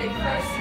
in Christ